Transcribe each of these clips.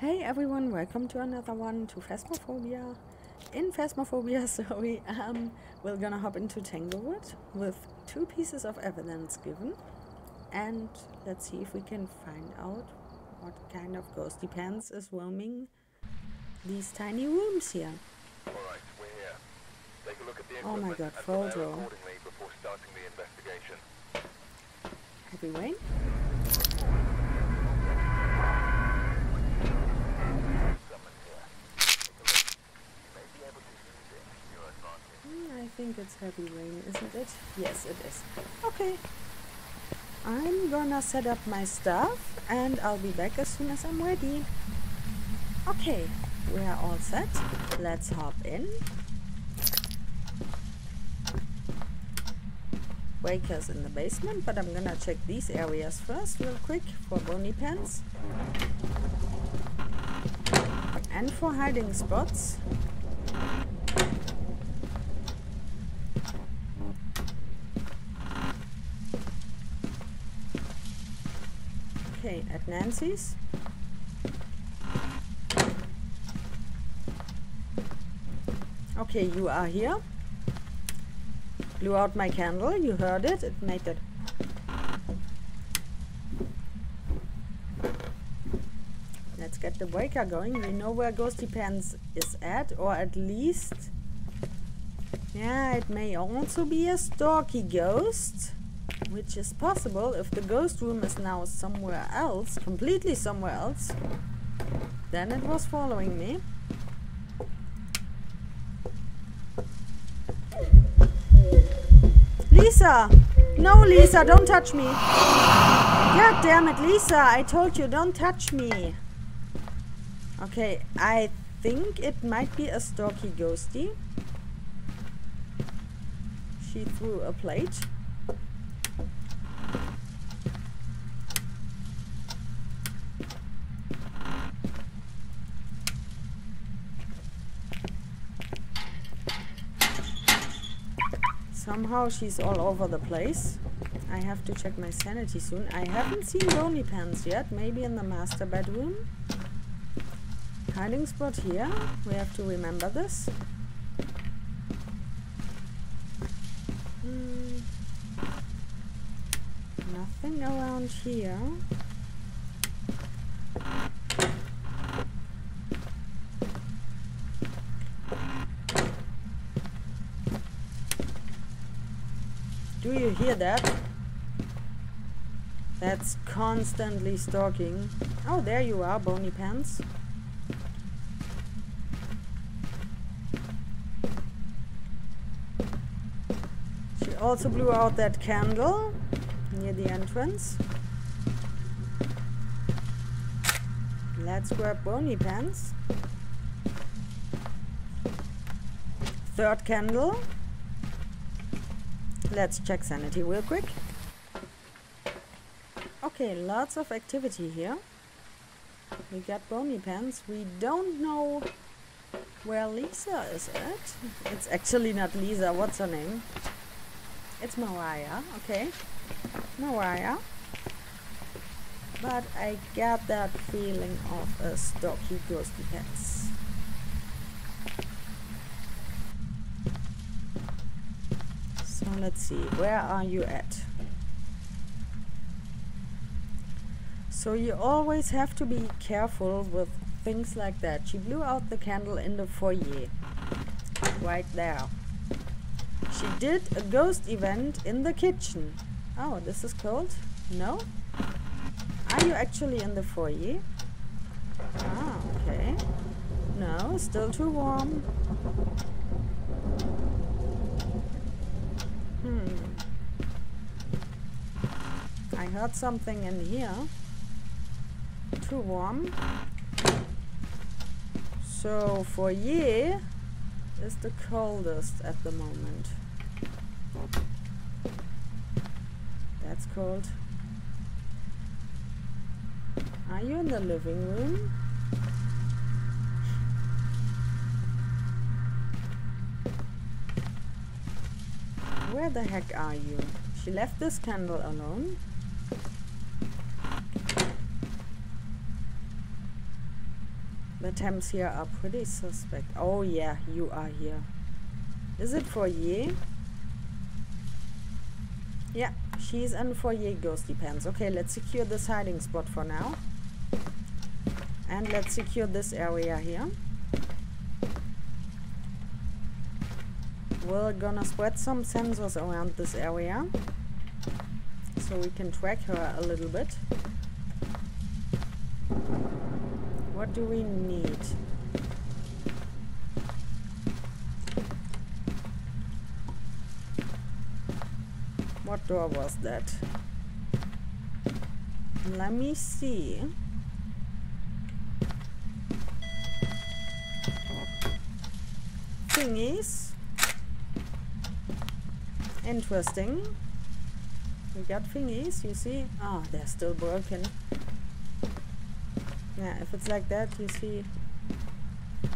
Hey everyone, welcome to another one to Phasmophobia. In Phasmophobia, sorry, um, we're gonna hop into Tanglewood with two pieces of evidence given. And let's see if we can find out what kind of ghosty pants is roaming these tiny rooms here. Alright, we're here. Take a look at the Oh my God, and prepare photo. accordingly before starting the investigation. Heavy rain? I think it's heavy rain, isn't it? Yes, it is. Okay. I'm gonna set up my stuff and I'll be back as soon as I'm ready. Okay, we are all set. Let's hop in. Breakers in the basement, but I'm gonna check these areas first real quick for bony pants. And for hiding spots. Okay, at Nancy's. Okay, you are here. Blew out my candle, you heard it, it made that. Let's get the breaker going. We know where Ghosty Pants is at, or at least. Yeah, it may also be a stalky ghost. Which is possible if the ghost room is now somewhere else, completely somewhere else. Then it was following me. Lisa! No, Lisa, don't touch me! God damn it, Lisa! I told you, don't touch me! Okay, I think it might be a stalky ghosty. She threw a plate. Somehow she's all over the place. I have to check my sanity soon. I haven't seen Bony Pants yet. Maybe in the master bedroom. Hiding spot here. We have to remember this. Hmm. Nothing around here. Do you hear that? That's constantly stalking. Oh, there you are, Bony Pants. She also blew out that candle near the entrance. Let's grab Bony Pants. Third candle. Let's check sanity real quick. Okay, lots of activity here. We got bony pants. We don't know where Lisa is at. It's actually not Lisa. What's her name? It's Mariah. Okay. Mariah. But I get that feeling of a stocky ghosty pants. So let's see, where are you at? So you always have to be careful with things like that. She blew out the candle in the foyer. Right there. She did a ghost event in the kitchen. Oh, this is cold? No? Are you actually in the foyer? Ah, okay. No, still too warm. Hmm. I heard something in here. Too warm. So foyer is the coldest at the moment. That's cold. Are you in the living room? Where the heck are you? She left this candle alone. The temps here are pretty suspect. Oh yeah, you are here. Is it foyer? Yeah, she's in foyer ghosty pants. Okay, let's secure this hiding spot for now. And let's secure this area here. We're gonna spread some sensors around this area so we can track her a little bit. What do we need? What door was that? Let me see. Thingies. Interesting. We got thingies, you see? Ah, oh, they're still broken. Yeah, if it's like that, you see...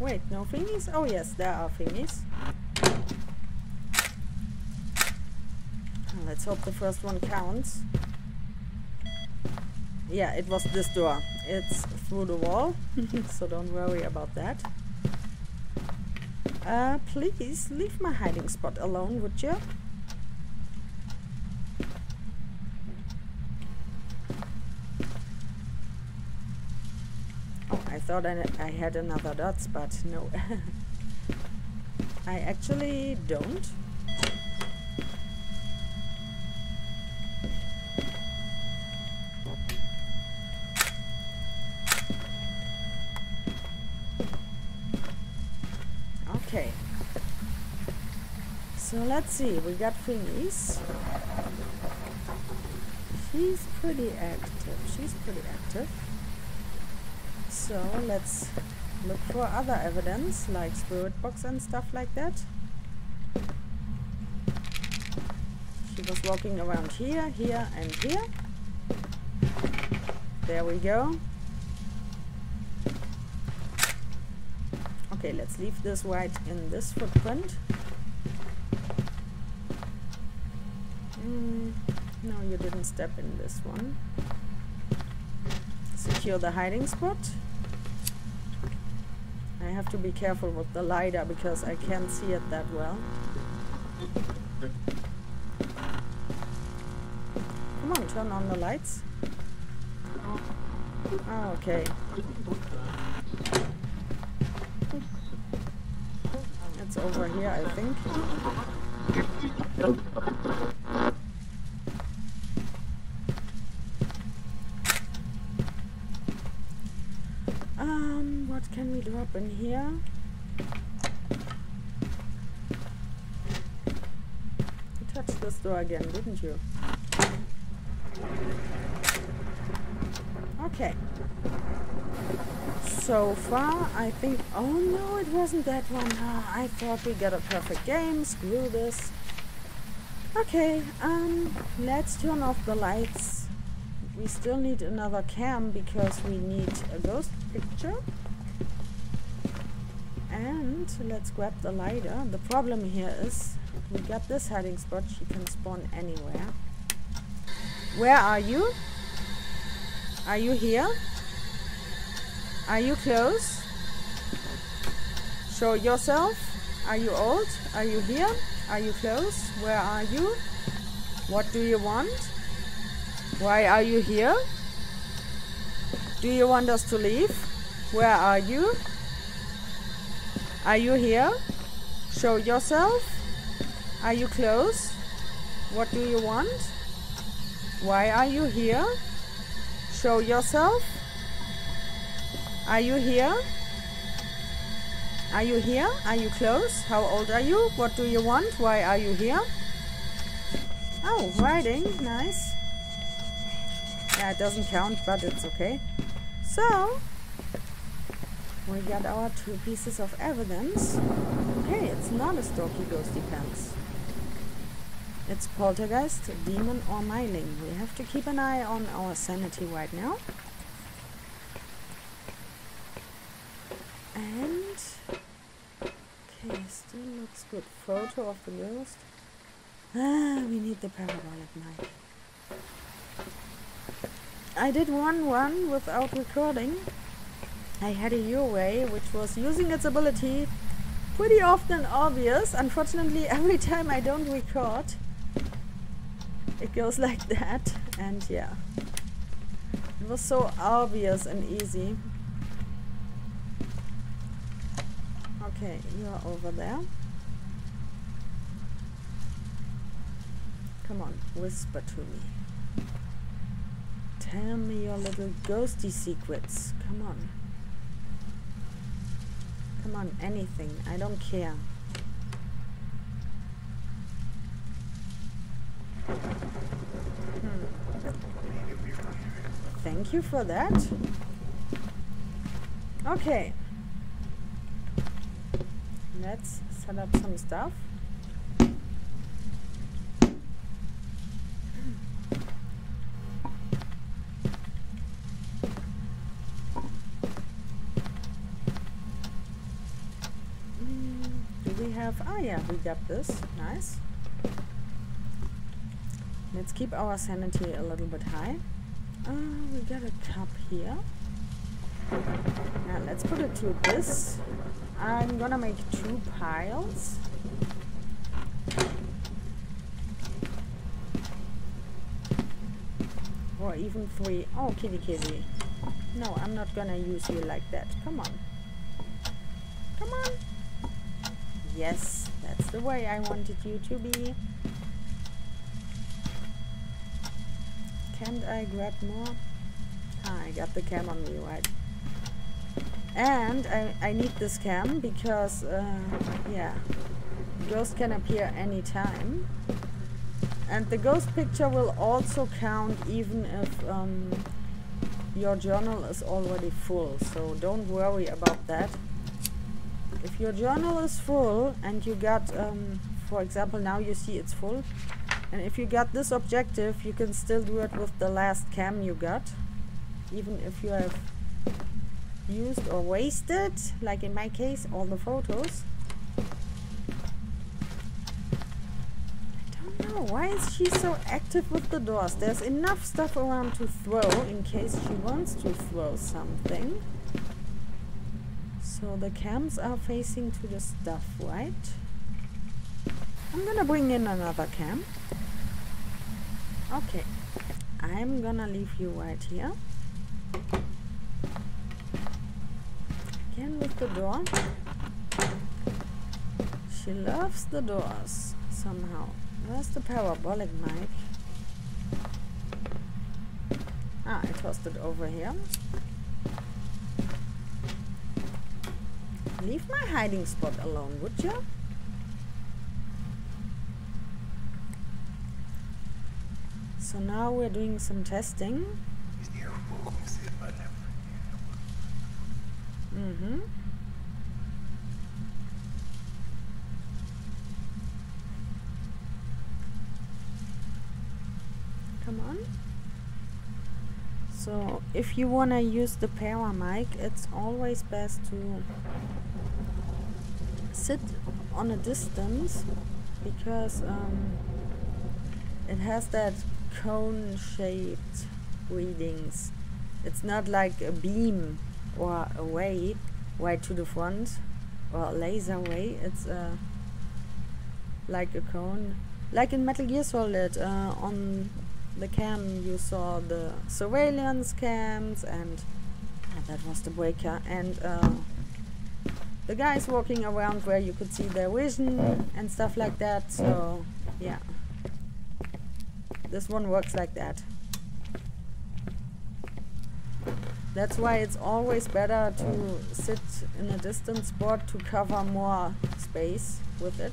Wait, no thingies? Oh yes, there are thingies. Let's hope the first one counts. Yeah, it was this door. It's through the wall, so don't worry about that. Uh, please leave my hiding spot alone, would you? Thought I, I had another dots, but no. I actually don't. Okay. So let's see, we got thingies. She's pretty active. She's pretty active. So let's look for other evidence like spirit box and stuff like that. She was walking around here, here and here. There we go. Okay, let's leave this white in this footprint. Mm, no, you didn't step in this one. Secure the hiding spot. I have to be careful with the LiDAR because I can't see it that well. Come on, turn on the lights. Oh, okay. It's over here, I think. In here? You touched this door again, didn't you? Okay. So far, I think... Oh no, it wasn't that one. Oh, I thought we got a perfect game. Screw this. Okay, um, let's turn off the lights. We still need another cam because we need a ghost picture. And let's grab the lighter The problem here is we got this hiding spot. She can spawn anywhere. Where are you? Are you here? Are you close? Show yourself. Are you old? Are you here? Are you close? Where are you? What do you want? Why are you here? Do you want us to leave? Where are you? Are you here? Show yourself. Are you close? What do you want? Why are you here? Show yourself. Are you here? Are you here? Are you close? How old are you? What do you want? Why are you here? Oh, writing. Nice. Yeah, it doesn't count, but it's okay. So, we got our two pieces of evidence. Okay, it's not a Storky Ghosty Pants. It's Poltergeist, Demon or Myling. We have to keep an eye on our sanity right now. And... Okay, still looks good. Photo of the ghost. Ah, we need the parabolic mic. I did one one without recording I had a Yurei, which was using its ability pretty often obvious. Unfortunately, every time I don't record, it goes like that. And yeah, it was so obvious and easy. Okay, you are over there. Come on, whisper to me. Tell me your little ghosty secrets. Come on. Come on, anything. I don't care. Hmm. Thank you for that. Okay. Let's set up some stuff. Mm, Do we have, ah yeah, we got this, nice. Let's keep our sanity a little bit high. Uh, we got a cup here. Now let's put it to this. I'm gonna make two piles. Or even three. Oh, kitty kitty. No, I'm not gonna use you like that. Come on. Come on. Yes, that's the way I wanted you to be. Can't I grab more? Ah, I got the cam on me, right? And I, I need this cam because, uh, yeah, ghost can appear anytime. And the ghost picture will also count even if um, your journal is already full. So don't worry about that. If your journal is full and you got, um, for example, now you see it's full. And if you got this objective, you can still do it with the last cam you got. Even if you have used or wasted, like in my case, all the photos. I don't know, why is she so active with the doors? There's enough stuff around to throw in case she wants to throw something. So the cams are facing to the stuff, right? I'm gonna bring in another cam. Okay, I'm gonna leave you right here. Again with the door. She loves the doors somehow. Where's the parabolic mic? Ah, I tossed it over here. Leave my hiding spot alone, would you? So now we're doing some testing. Mm-hmm. Come on. So if you wanna use the para mic, it's always best to sit on a distance because um, it has that cone shaped readings. It's not like a beam or a way right to the front or a laser way. It's uh, like a cone. Like in Metal Gear Solid, uh, on the cam you saw the surveillance cams and that was the breaker and uh, the guys walking around where you could see their vision and stuff like that so yeah. This one works like that. That's why it's always better to sit in a distant spot to cover more space with it.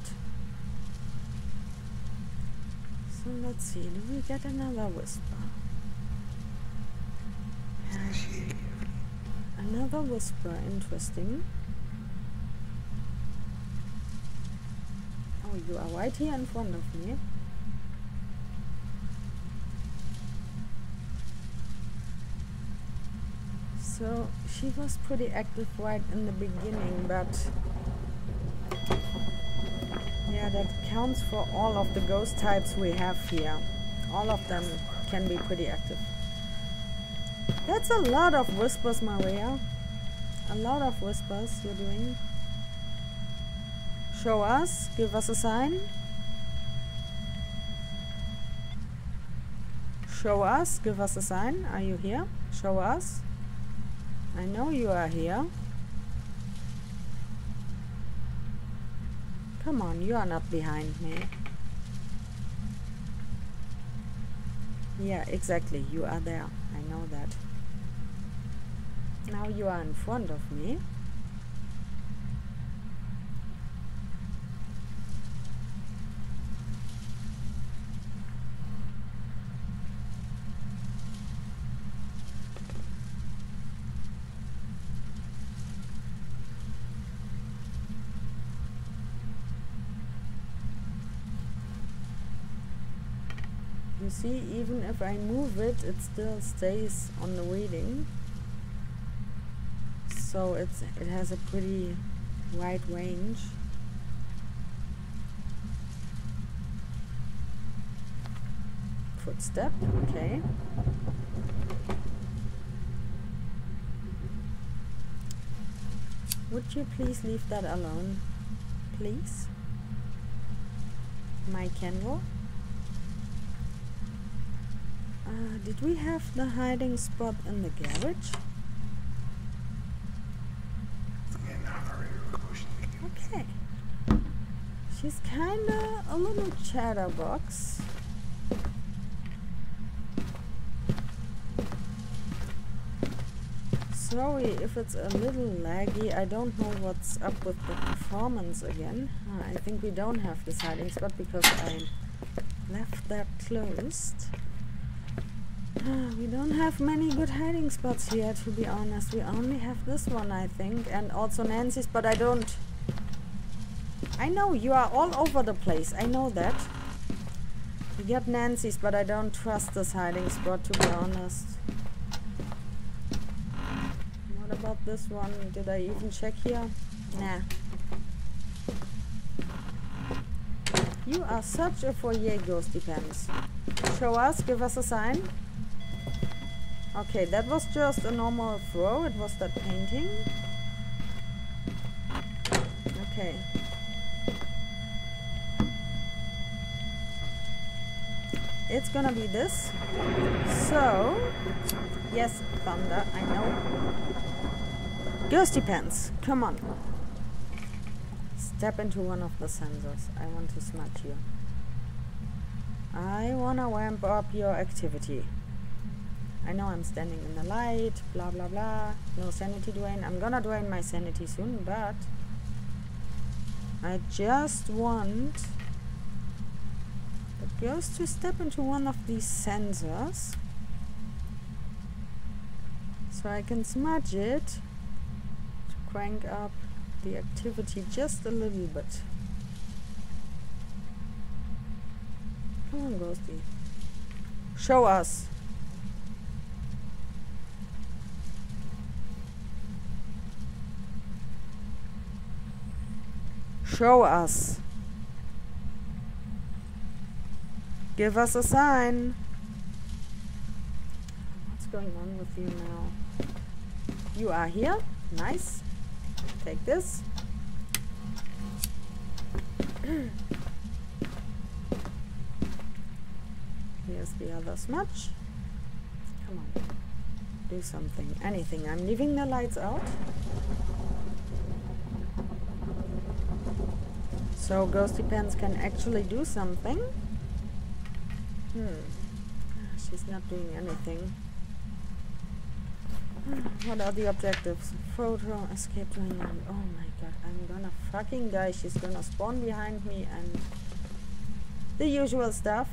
So let's see do we get another whisper? Another whisper interesting Oh, you are right here in front of me. So she was pretty active right in the beginning, but yeah, that counts for all of the ghost types we have here. All of them can be pretty active. That's a lot of whispers, Maria. a lot of whispers you're doing. Show us, give us a sign. Show us, give us a sign. Are you here? Show us. I know you are here. Come on, you are not behind me. Yeah, exactly, you are there. I know that. Now you are in front of me. You see, even if I move it, it still stays on the reading. So it's it has a pretty wide range. Footstep, okay. Would you please leave that alone? Please? My candle? Uh, did we have the hiding spot in the garage? Okay. She's kinda a little chatterbox. Sorry if it's a little laggy. I don't know what's up with the performance again. Uh, I think we don't have this hiding spot because I left that closed. We don't have many good hiding spots here, to be honest. We only have this one, I think, and also Nancy's, but I don't... I know, you are all over the place. I know that. You get Nancy's, but I don't trust this hiding spot, to be honest. What about this one? Did I even check here? Nah. You are such a foyer ghost, pants. Show us, give us a sign. Okay, that was just a normal throw. It was that painting. Okay. It's gonna be this. So, yes, thunder, I know. Ghosty pants, come on. Step into one of the sensors. I want to smudge you. I wanna ramp up your activity. I know I'm standing in the light, blah blah blah. No sanity drain. I'm gonna drain my sanity soon, but I just want the ghost to step into one of these sensors so I can smudge it to crank up the activity just a little bit. Come on, ghosty. Show us. Show us. Give us a sign. What's going on with you now? You are here. Nice. Take this. Here's the other smudge. Come on. Do something. Anything. I'm leaving the lights out. So Ghosty Pants can actually do something. Hmm. She's not doing anything. What are the objectives? Photo, escape to. Oh my god, I'm gonna fucking die. She's gonna spawn behind me and the usual stuff,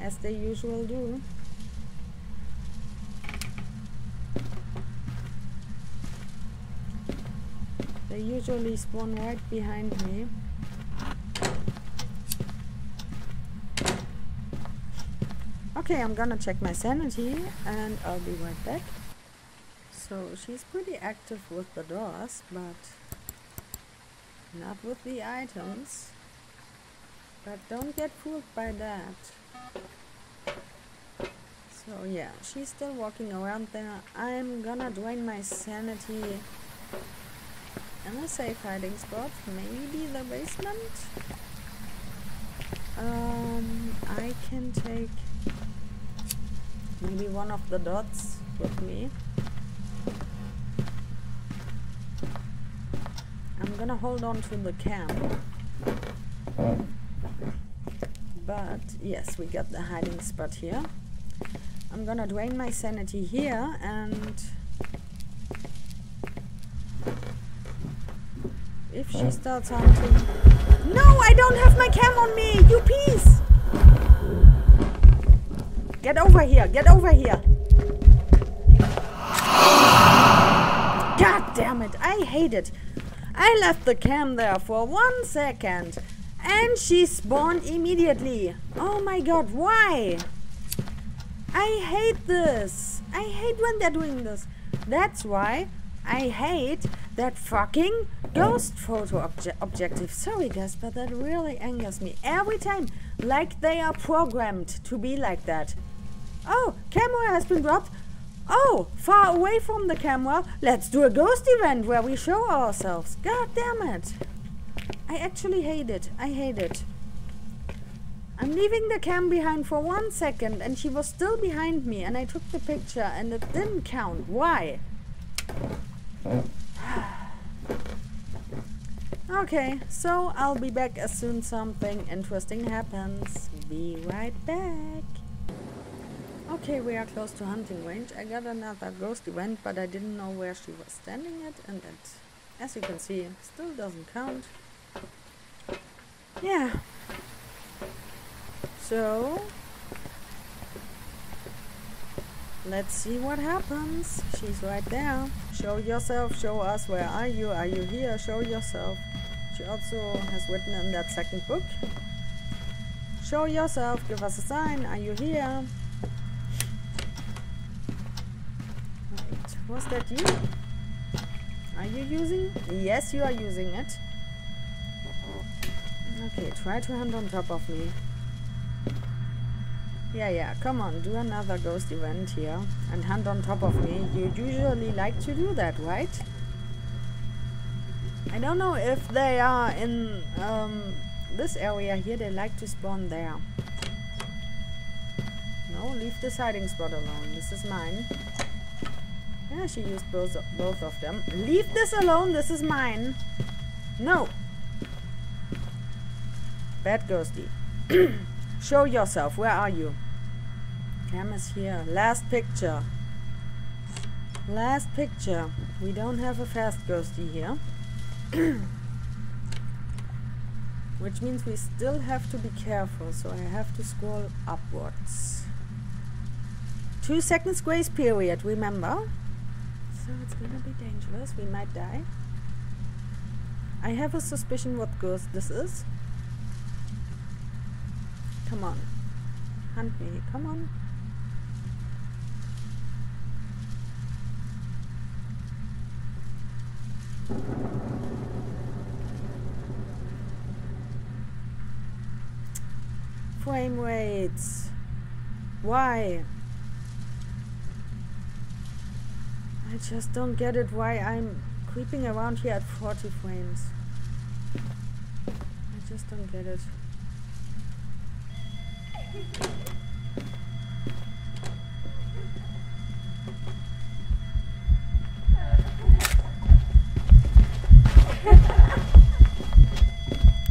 as they usual do. They usually spawn right behind me. Okay, I'm gonna check my sanity and I'll be right back. So she's pretty active with the doors, but not with the items. But don't get fooled by that. So yeah, she's still walking around there. I'm gonna drain my sanity in a safe hiding spot. Maybe the basement. Um, I can take maybe one of the dots with me. I'm gonna hold on to the cam. But yes, we got the hiding spot here. I'm gonna drain my sanity here and if she starts hunting No, I don't have my cam on me, you piece! Get over here, get over here. God damn it, I hate it. I left the cam there for one second and she spawned immediately. Oh my god, why? I hate this. I hate when they're doing this. That's why I hate that fucking ghost photo obje objective. Sorry guys, but that really angers me. Every time, like they are programmed to be like that. Oh, camera has been dropped. Oh, far away from the camera. Let's do a ghost event where we show ourselves. God damn it. I actually hate it. I hate it. I'm leaving the cam behind for one second and she was still behind me and I took the picture and it didn't count. Why? okay, so I'll be back as soon something interesting happens. Be right back. Okay, we are close to hunting range. I got another ghost event, but I didn't know where she was standing at, and that, as you can see, still doesn't count. Yeah. So, let's see what happens. She's right there. Show yourself, show us, where are you? Are you here? Show yourself. She also has written in that second book. Show yourself, give us a sign, are you here? Was that you? Are you using? Yes, you are using it. Okay, try to hunt on top of me. Yeah, yeah, come on, do another ghost event here and hunt on top of me. You usually like to do that, right? I don't know if they are in um, this area here, they like to spawn there. No, leave this hiding spot alone. This is mine. Yeah, she used both, both of them. Leave this alone, this is mine. No, Bad ghosty. Show yourself. Where are you? Cam is here. Last picture. Last picture. We don't have a fast ghosty here. Which means we still have to be careful, so I have to scroll upwards. Two seconds grace period, remember? So it's gonna be dangerous, we might die. I have a suspicion what ghost this is. Come on. Hunt me. Come on. Frame rates. Why? I just don't get it why I'm creeping around here at 40 frames. I just don't get it.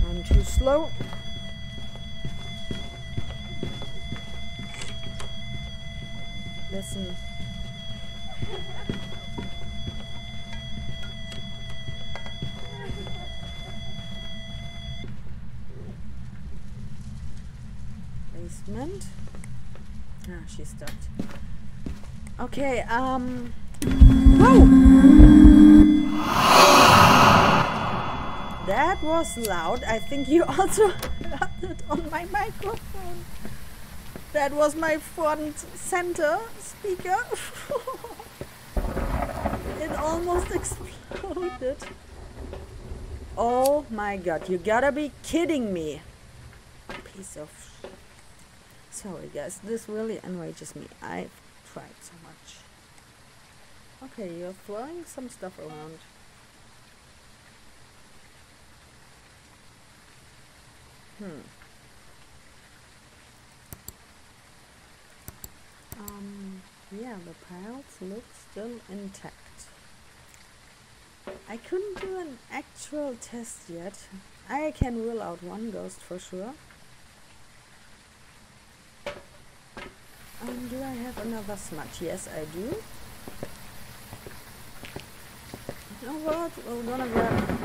I'm too slow. Listen. She stopped. Okay, um... Whoa! That was loud. I think you also heard it on my microphone. That was my front center speaker. it almost exploded. Oh my god, you gotta be kidding me. Piece of... Sorry guys, this really enrages me. I've tried so much. Okay, you're throwing some stuff around. Hmm. Um, yeah, the piles look still intact. I couldn't do an actual test yet. I can rule out one ghost for sure. Um, do I have another smudge? Yes, I do. You know what? We're gonna grab...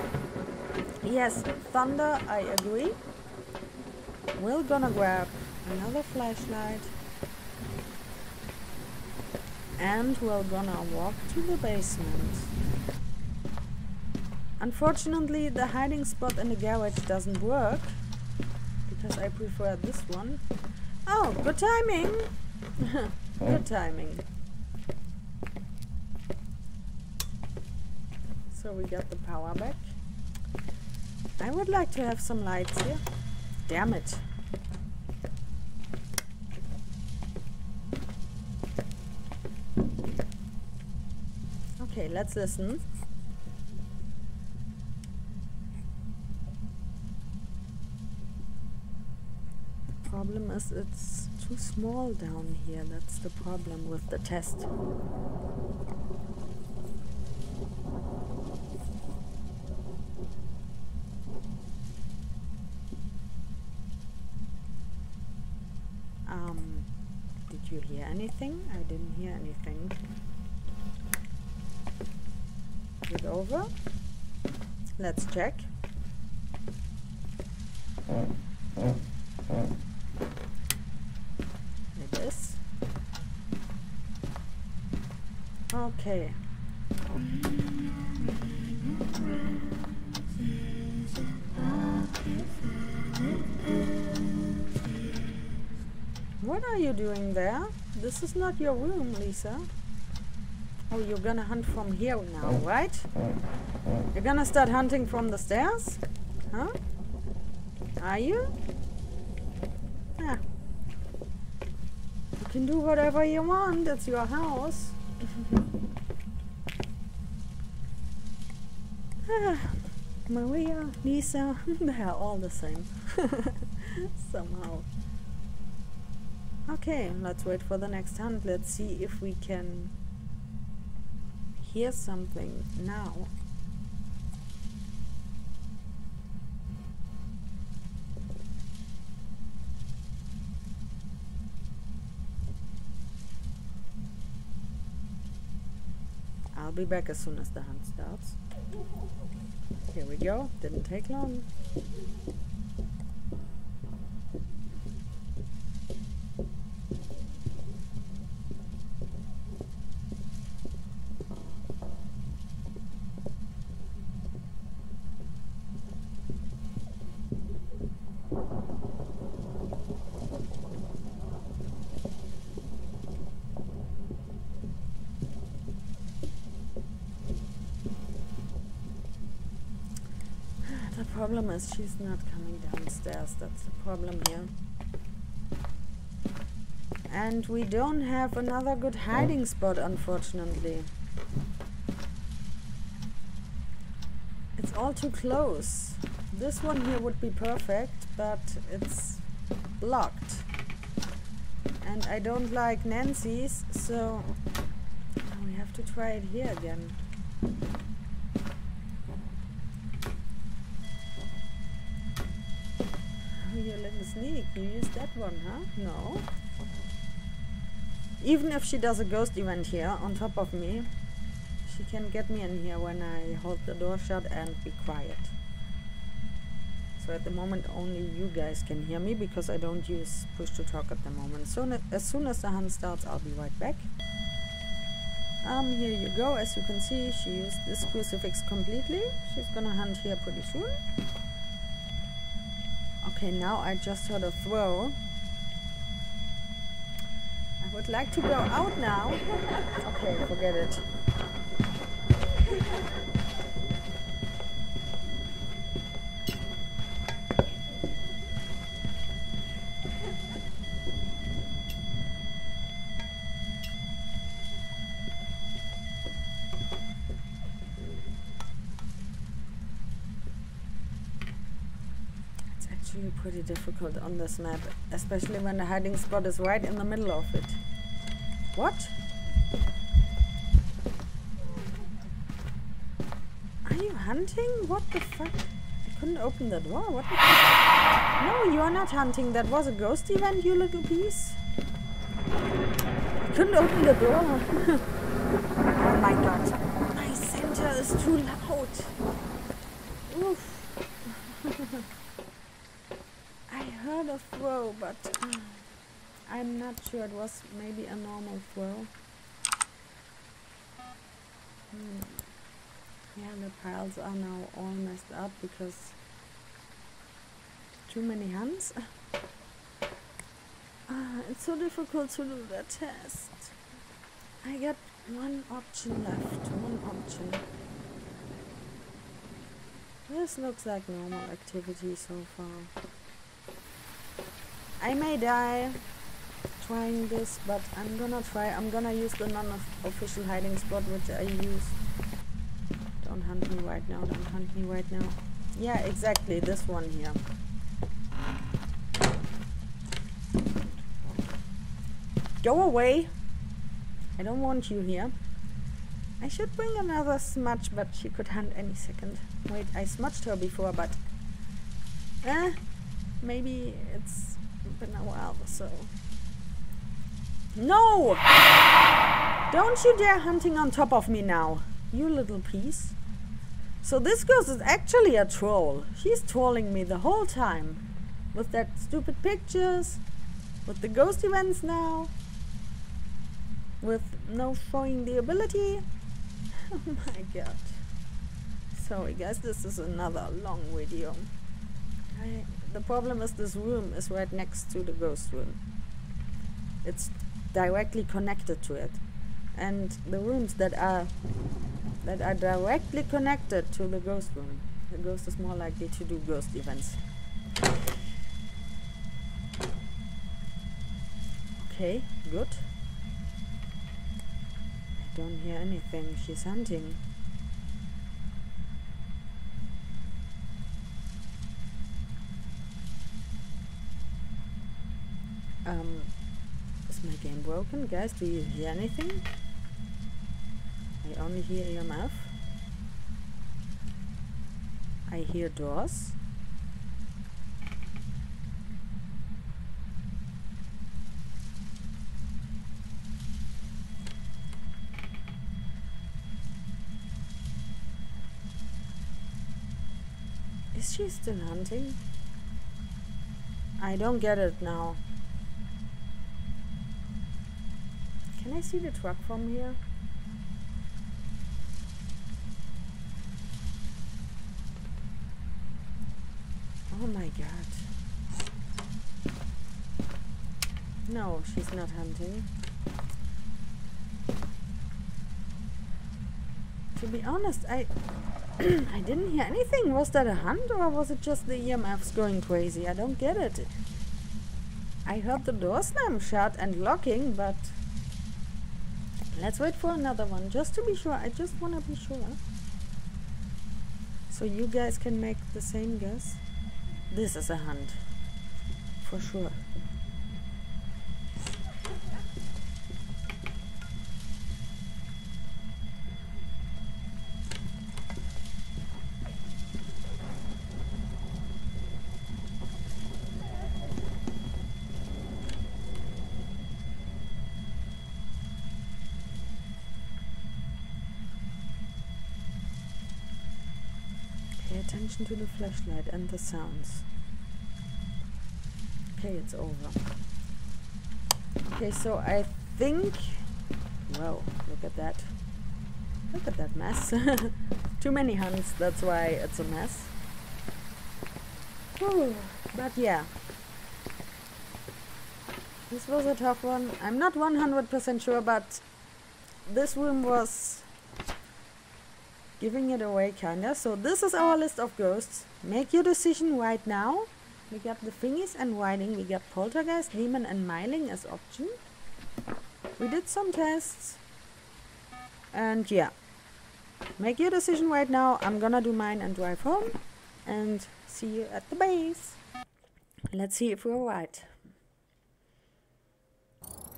Yes, thunder, I agree. We're gonna grab another flashlight. And we're gonna walk to the basement. Unfortunately, the hiding spot in the garage doesn't work. Because I prefer this one. Oh, good timing! Good timing. So we got the power back. I would like to have some lights here. Damn it. Okay, let's listen. Problem is it's too small down here. That's the problem with the test. Um, did you hear anything? I didn't hear anything. Is it over? Let's check. Is not your room, Lisa. Oh, you're gonna hunt from here now, right? You're gonna start hunting from the stairs? Huh? Are you? Yeah. You can do whatever you want. It's your house. Ah, Maria, Lisa, they're all the same. Somehow. Okay, let's wait for the next hunt. Let's see if we can hear something now. I'll be back as soon as the hunt starts. Here we go. Didn't take long. The is she's not coming downstairs. That's the problem here. And we don't have another good hiding spot, unfortunately. It's all too close. This one here would be perfect, but it's blocked. And I don't like Nancy's, so we have to try it here again. Oh, you little sneak. You use that one, huh? No. Even if she does a ghost event here on top of me, she can get me in here when I hold the door shut and be quiet. So at the moment only you guys can hear me because I don't use push to talk at the moment. So as soon as the hunt starts I'll be right back. Um, here you go. As you can see, she used this crucifix completely. She's gonna hunt here pretty soon. Okay, now I just heard a throw. I would like to go out now. Okay, forget it. Pretty difficult on this map, especially when the hiding spot is right in the middle of it. What? Are you hunting? What the fuck? I couldn't open the door. What the fuck? No, you are not hunting. That was a ghost event, you little piece. I couldn't open the door. oh my god. My center is too loud. A throw, but uh, I'm not sure. It was maybe a normal throw. Hmm. Yeah, the piles are now all messed up because too many hands. Ah, it's so difficult to do that test. I got one option left, one option. This looks like normal activity so far. I may die trying this, but I'm gonna try. I'm gonna use the non-official hiding spot which I use. Don't hunt me right now, don't hunt me right now. Yeah, exactly, this one here. Go away! I don't want you here. I should bring another smudge, but she could hunt any second. Wait, I smudged her before, but... Eh, maybe it's been a while, so... No! Don't you dare hunting on top of me now, you little piece. So this ghost is actually a troll. She's trolling me the whole time. With that stupid pictures, with the ghost events now, with no showing the ability. Oh my god. Sorry guys, this is another long video. I, the problem is this room is right next to the ghost room. It's directly connected to it. And the rooms that are that are directly connected to the ghost room. The ghost is more likely to do ghost events. Okay, good. I don't hear anything. She's hunting. Um, is my game broken? Guys, do you hear anything? I only hear EMF. I hear doors. Is she still hunting? I don't get it now. Can I see the truck from here? Oh my god. No, she's not hunting. To be honest, I I didn't hear anything. Was that a hunt or was it just the EMFs going crazy? I don't get it. I heard the door slam shut and locking, but let's wait for another one just to be sure. I just want to be sure. So you guys can make the same guess. This is a hunt. For sure. Attention to the flashlight and the sounds. Okay, it's over. Okay, so I think... Whoa, look at that. Look at that mess. Too many hunts, that's why it's a mess. Whew, but yeah. This was a tough one. I'm not 100% sure, but this room was giving it away kinda. So this is our list of ghosts. Make your decision right now. We got the thingies and writing. We got poltergeist, demon and myling as option. We did some tests. And yeah. Make your decision right now. I'm gonna do mine and drive home. And see you at the base. Let's see if we're right.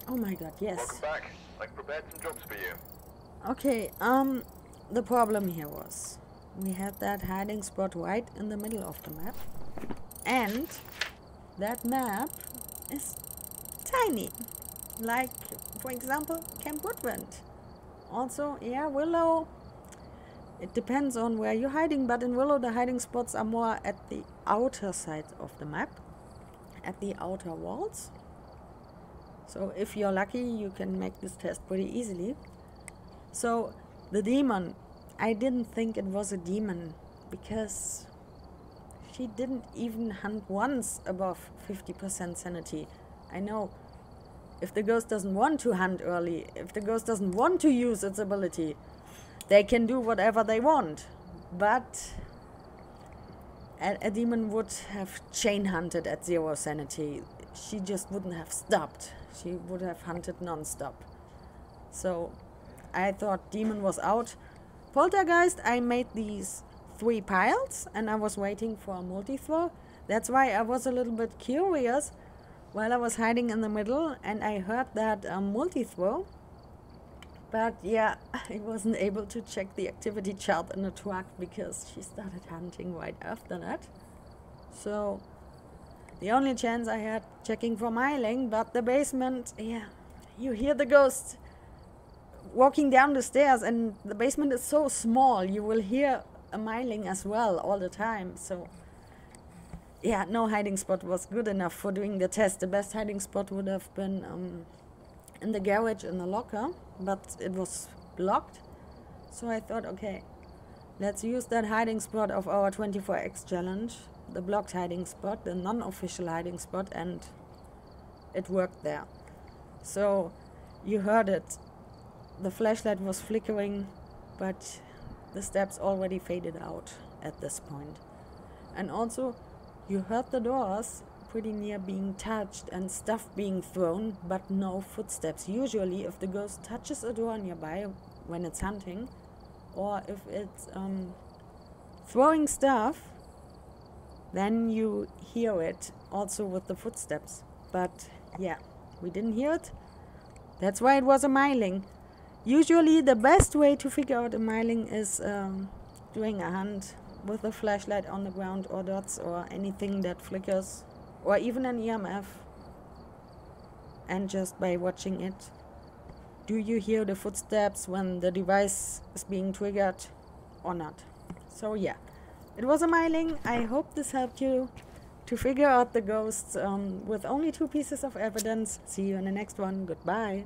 Oh my god, yes. Welcome back. I've prepared some jobs for you. Okay, um, the problem here was we had that hiding spot right in the middle of the map, and that map is tiny. Like, for example, Camp Woodwind. Also, yeah, Willow. It depends on where you're hiding, but in Willow, the hiding spots are more at the outer side of the map, at the outer walls. So, if you're lucky, you can make this test pretty easily. So, the demon, I didn't think it was a demon because she didn't even hunt once above 50% sanity. I know if the ghost doesn't want to hunt early, if the ghost doesn't want to use its ability, they can do whatever they want. But a, a demon would have chain hunted at zero sanity. She just wouldn't have stopped. She would have hunted non-stop. So I thought demon was out. Poltergeist, I made these three piles and I was waiting for a multi-throw. That's why I was a little bit curious while I was hiding in the middle and I heard that um, multi-throw. But yeah, I wasn't able to check the activity chart in the truck because she started hunting right after that. So the only chance I had checking for Myling, but the basement, yeah, you hear the ghost walking down the stairs and the basement is so small, you will hear a myling as well all the time. So yeah, no hiding spot was good enough for doing the test. The best hiding spot would have been um, in the garage in the locker, but it was blocked. So I thought, okay, let's use that hiding spot of our 24x challenge, the blocked hiding spot, the non-official hiding spot, and it worked there. So you heard it. The flashlight was flickering, but the steps already faded out at this point. And also, you heard the doors pretty near being touched and stuff being thrown, but no footsteps. Usually, if the ghost touches a door nearby when it's hunting, or if it's um, throwing stuff, then you hear it also with the footsteps. But yeah, we didn't hear it. That's why it was a myling. Usually, the best way to figure out a myling is um, doing a hunt with a flashlight on the ground or dots or anything that flickers or even an EMF and just by watching it. Do you hear the footsteps when the device is being triggered or not? So yeah. It was a myling. I hope this helped you to figure out the ghosts um, with only two pieces of evidence. See you in the next one. Goodbye